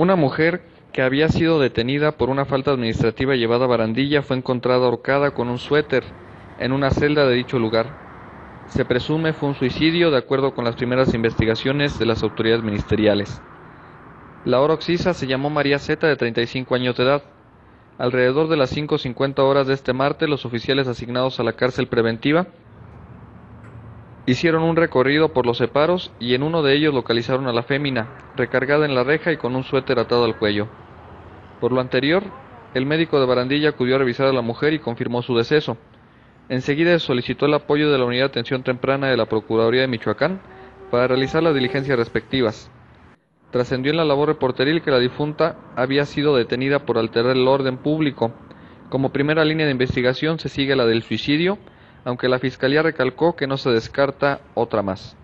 Una mujer que había sido detenida por una falta administrativa llevada a barandilla fue encontrada ahorcada con un suéter en una celda de dicho lugar. Se presume fue un suicidio de acuerdo con las primeras investigaciones de las autoridades ministeriales. La hora se llamó María Z de 35 años de edad. Alrededor de las 5.50 horas de este martes, los oficiales asignados a la cárcel preventiva hicieron un recorrido por los separos y en uno de ellos localizaron a la fémina, recargada en la reja y con un suéter atado al cuello. Por lo anterior, el médico de Barandilla acudió a revisar a la mujer y confirmó su deceso. Enseguida solicitó el apoyo de la Unidad de Atención Temprana de la Procuraduría de Michoacán para realizar las diligencias respectivas. Trascendió en la labor reporteril que la difunta había sido detenida por alterar el orden público. Como primera línea de investigación se sigue la del suicidio, aunque la Fiscalía recalcó que no se descarta otra más.